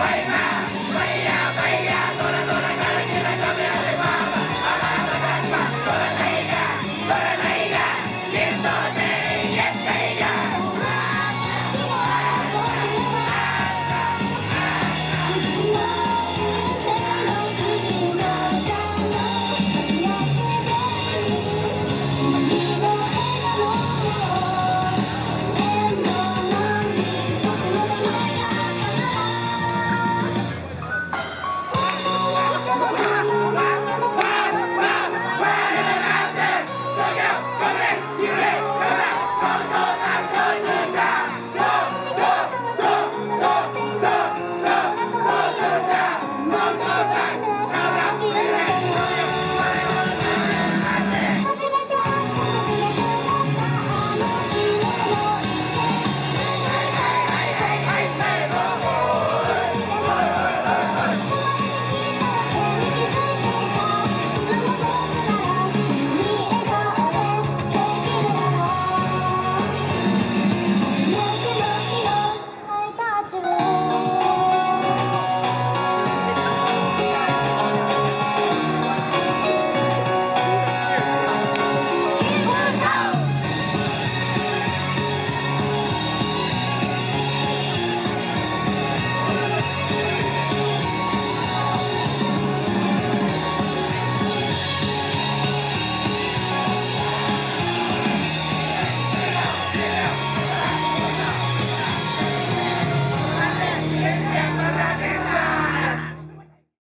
Amen.